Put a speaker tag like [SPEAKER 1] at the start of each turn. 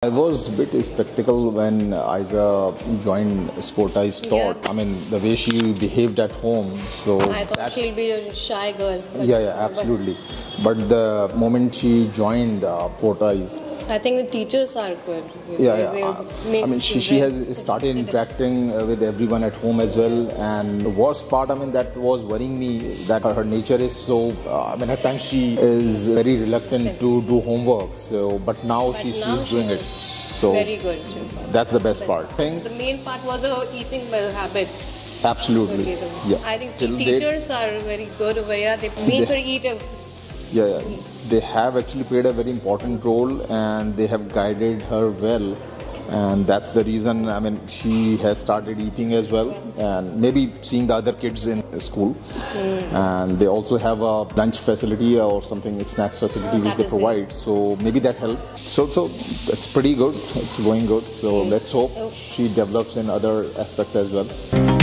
[SPEAKER 1] I was a bit skeptical when Ayeza joined Sportyze Taught.
[SPEAKER 2] Yeah.
[SPEAKER 1] I mean, the way she behaved at home. So
[SPEAKER 2] I thought
[SPEAKER 1] that-
[SPEAKER 2] she'll be a shy girl.
[SPEAKER 1] yeah, yeah, absolutely. But the moment she joined uh,
[SPEAKER 2] I think the teachers are good.
[SPEAKER 1] yeah,
[SPEAKER 2] They-
[SPEAKER 1] yeah.
[SPEAKER 2] they
[SPEAKER 1] I mean, she, she has started interacting uh, with everyone at home as well. And the worst part, I mean, that was worrying me that her nature is so. Uh, I mean, at times she is very reluctant to do homework. So, but now
[SPEAKER 2] But
[SPEAKER 1] she's,
[SPEAKER 2] now
[SPEAKER 1] she's doing it. So
[SPEAKER 2] Very good.
[SPEAKER 1] that's the best part. Thing,
[SPEAKER 2] The main part was her eating well habits.
[SPEAKER 1] absolutely. Yeah.
[SPEAKER 2] I think
[SPEAKER 1] Till date-
[SPEAKER 2] teachers are very good over here. They make her eat a
[SPEAKER 1] Yeah, yeah. They have actually played a very important role and they have guided her well. And that's the reason, I mean, she has started eating as well and maybe seeing the other kids in school. And they also have a lunch facility or something, a snacks facility
[SPEAKER 2] Oh,
[SPEAKER 1] which they provide. So maybe that helped. So, so it's pretty good. It's going good. So let's hope
[SPEAKER 2] Oh.
[SPEAKER 1] she develops in other aspects as well.